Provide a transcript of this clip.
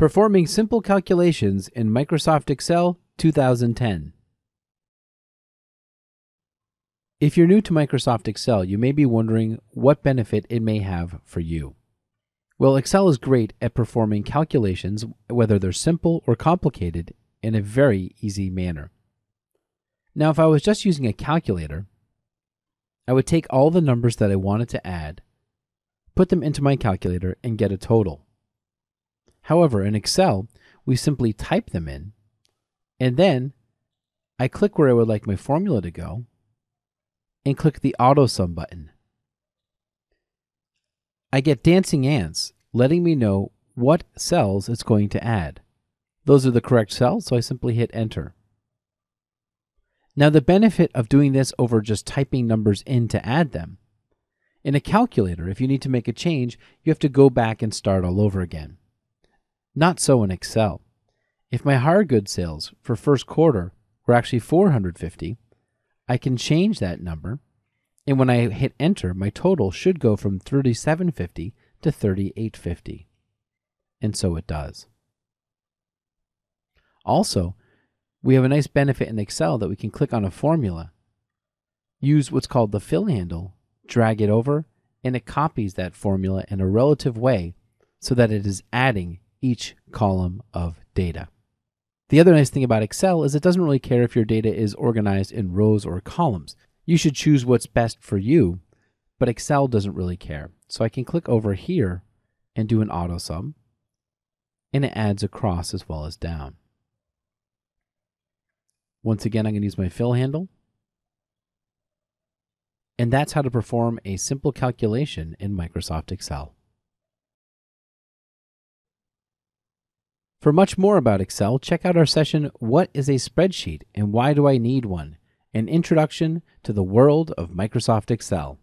Performing Simple Calculations in Microsoft Excel 2010. If you're new to Microsoft Excel, you may be wondering what benefit it may have for you. Well, Excel is great at performing calculations, whether they're simple or complicated, in a very easy manner. Now, if I was just using a calculator, I would take all the numbers that I wanted to add, put them into my calculator, and get a total. However, in Excel, we simply type them in, and then I click where I would like my formula to go, and click the Auto Sum button. I get dancing ants letting me know what cells it's going to add. Those are the correct cells, so I simply hit Enter. Now, the benefit of doing this over just typing numbers in to add them, in a calculator, if you need to make a change, you have to go back and start all over again. Not so in Excel. If my hard goods sales for first quarter were actually 450, I can change that number, and when I hit enter, my total should go from 3750 to 3850. And so it does. Also, we have a nice benefit in Excel that we can click on a formula, use what's called the fill handle, drag it over, and it copies that formula in a relative way so that it is adding each column of data. The other nice thing about Excel is it doesn't really care if your data is organized in rows or columns. You should choose what's best for you, but Excel doesn't really care. So I can click over here and do an auto sum, and it adds across as well as down. Once again, I'm going to use my fill handle. And that's how to perform a simple calculation in Microsoft Excel. For much more about Excel, check out our session, What is a Spreadsheet and Why Do I Need One? An Introduction to the World of Microsoft Excel.